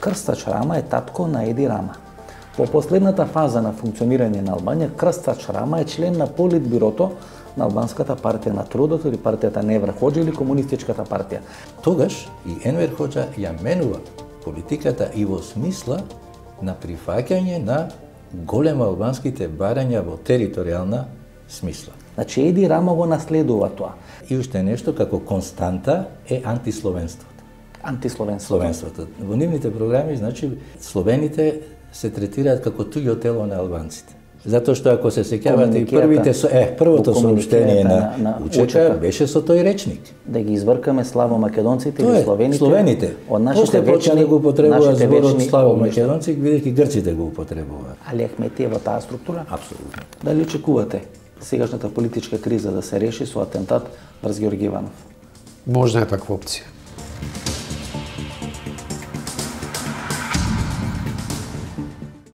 Крстач Рама е татко на Еди Рама. По последната фаза на функционирање на Албанија, Крстач Рама е член на политбюрото на Албанската партија на трудот или партијата на Евра Ходжа или комунистичката партија. Тогаш и Енвер Ходжа ја менува политиката и во смисла на прифаќање на голема албанските барања во територијална смисла. Значи Еди Рама го наследува тоа. И уште нешто како константа е антисловенството. Антисловенството. Словенството. Во нивните програми, значи, словените се третираат како туѓо тело на албанците. Затоа што ако се сеќавате и првите со е првото сообштение на, на, на учека беше со тој речник. Да ги извркаме славо македонците или словените. Словените. Од нашите вечни да го употребуваат зборот славо македонци, бидејќи грците го употребуваат. Али Ахмети е во таа структура? Апсолутно. Дали очекувате сегашната политичка криза да се реши со атентат врз Георги Иванов? Можна е таква опција.